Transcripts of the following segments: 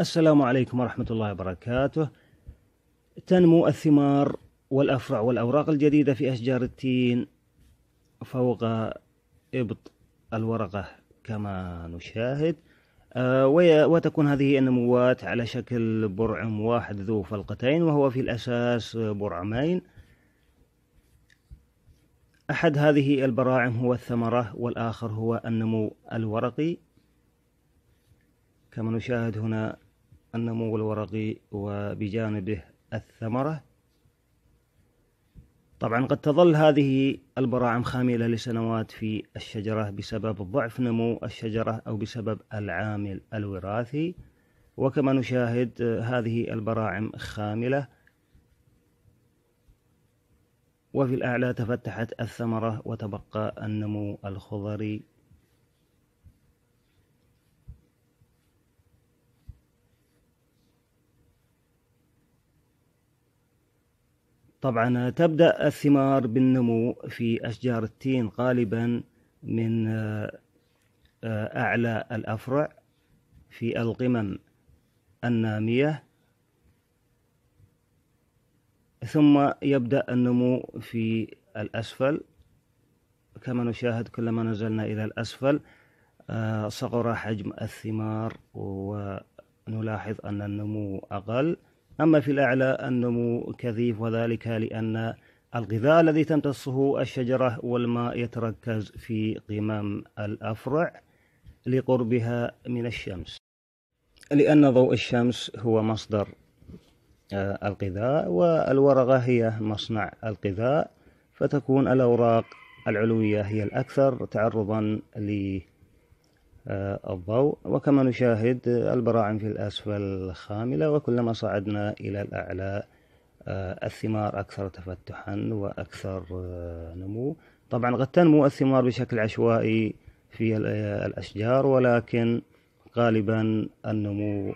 السلام عليكم ورحمة الله وبركاته. تنمو الثمار والأفرع والأوراق الجديدة في أشجار التين فوق إبط الورقة كما نشاهد. آه، وتكون هذه النموات على شكل برعم واحد ذو فلقتين وهو في الأساس برعمين. أحد هذه البراعم هو الثمرة والآخر هو النمو الورقي. كما نشاهد هنا النمو الورقي وبجانبه الثمرة. طبعا قد تظل هذه البراعم خاملة لسنوات في الشجرة بسبب ضعف نمو الشجرة أو بسبب العامل الوراثي. وكما نشاهد هذه البراعم خاملة. وفي الأعلى تفتحت الثمرة وتبقى النمو الخضري. طبعا تبدأ الثمار بالنمو في أشجار التين غالبا من آه، أعلى الأفرع في القمم النامية. ثم يبدأ النمو في الأسفل. كما نشاهد كلما نزلنا إلى الأسفل آه، صغر حجم الثمار ونلاحظ أن النمو أقل. أما في الأعلى النمو كثيف وذلك لأن الغذاء الذي تمتصه الشجرة والماء يتركز في قمم الأفرع لقربها من الشمس. لأن ضوء الشمس هو مصدر آه، الغذاء والورقة هي مصنع الغذاء فتكون الأوراق العلوية هي الأكثر تعرضا الضوء. وكما نشاهد البراعم في الأسفل خاملة وكلما صعدنا إلى الأعلى آه، الثمار أكثر تفتحا وأكثر آه، نمو. طبعا قد تنمو الثمار بشكل عشوائي في الأشجار ولكن غالبا النمو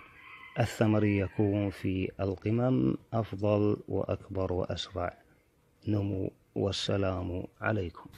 الثمري يكون في القمم أفضل وأكبر وأسرع. نمو والسلام عليكم.